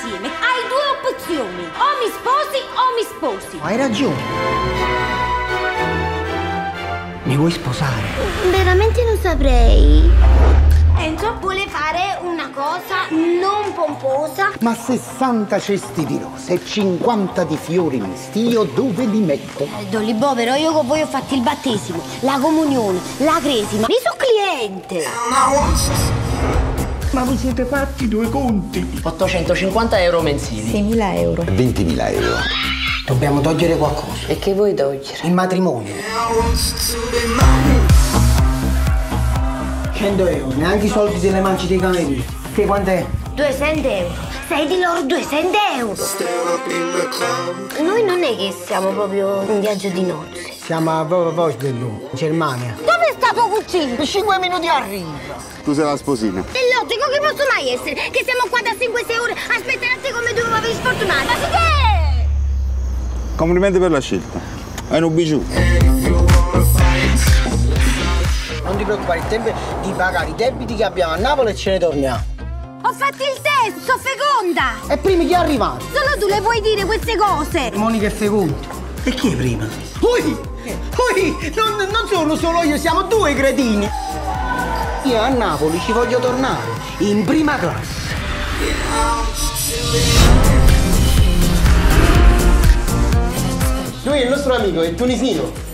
insieme hai due opzioni. O mi sposi o mi sposi. Hai ragione. Mi vuoi sposare? Veramente non saprei. Enzo vuole fare una cosa non pomposa. Ma 60 cesti di rose e 50 di fiori misti, io dove li metto? Eh, Dolly Bo, però io con voi ho fatto il battesimo, la comunione, la cresima. Io sono cliente. Ma vi siete fatti due conti? 850 euro mensili. 6.000 euro. 20.000 euro. Dobbiamo togliere qualcosa. E che vuoi togliere? Il matrimonio. 100 euro, neanche i soldi delle mance dei camerieri. Che quant'è? 200 euro. Sei di loro 200 euro. Noi non è che siamo proprio in viaggio di nozze. Siamo a Vosdello, Germania. Dove sta tuo cucino? Per 5 minuti arriva. Tu sei la sposina. È logico che posso mai essere? Che siamo qua da 5-6 ore aspettanti come due uomini sfortunati. Ma si che? Complimenti per la scelta. Hai un bijou. Non ti preoccupare, il tempo è di pagare i debiti che abbiamo a Napoli e ce ne torniamo. Ho fatto il test, sono feconda. E prima chi è arrivato? Solo tu le puoi dire queste cose. Monica è feconda. E chi è prima? Ui! Ui! Non, non sono solo io, siamo due cretini. Io a Napoli ci voglio tornare, in prima classe. Lui è il nostro amico, è tunisino.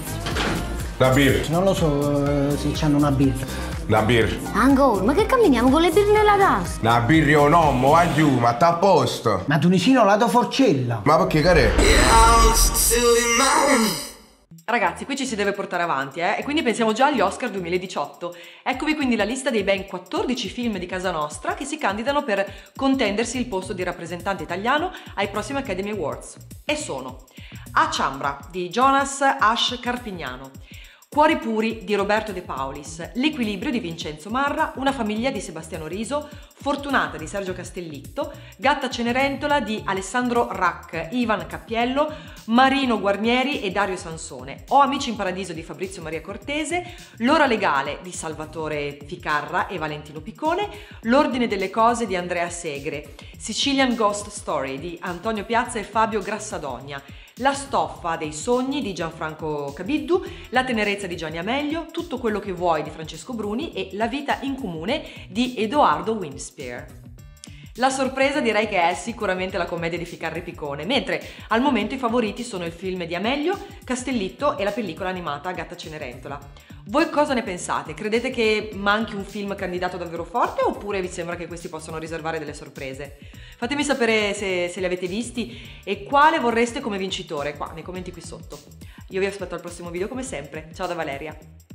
La birra, Non lo so eh, se c'hanno una birra. la birra. Ancora, ma che camminiamo con le birre nella tasca? La birra o no, mo va giù, ma sta a posto. Ma tunisino la do forcella. Ma perché care? Ragazzi, qui ci si deve portare avanti, eh? E quindi pensiamo già agli Oscar 2018. Eccovi quindi la lista dei ben 14 film di casa nostra che si candidano per contendersi il posto di rappresentante italiano ai prossimi Academy Awards. E sono A Ciambra di Jonas Ash Carpignano, Cuori puri di Roberto De Paulis, L'equilibrio di Vincenzo Marra, Una famiglia di Sebastiano Riso, Fortunata di Sergio Castellitto, Gatta Cenerentola di Alessandro Rack, Ivan Cappiello, Marino Guarnieri e Dario Sansone, Ho amici in paradiso di Fabrizio Maria Cortese, L'ora legale di Salvatore Ficarra e Valentino Piccone, L'ordine delle cose di Andrea Segre, Sicilian Ghost Story di Antonio Piazza e Fabio Grassadogna, la stoffa dei sogni di Gianfranco Cabiddu, La tenerezza di Gianni Amelio, Tutto quello che vuoi di Francesco Bruni e La vita in comune di Edoardo Winspear. La sorpresa direi che è sicuramente la commedia di Ficarra e Piccone, mentre al momento i favoriti sono il film di Amelio, Castellitto e la pellicola animata Gatta Cenerentola. Voi cosa ne pensate? Credete che manchi un film candidato davvero forte oppure vi sembra che questi possano riservare delle sorprese? Fatemi sapere se, se li avete visti e quale vorreste come vincitore qua nei commenti qui sotto. Io vi aspetto al prossimo video come sempre. Ciao da Valeria!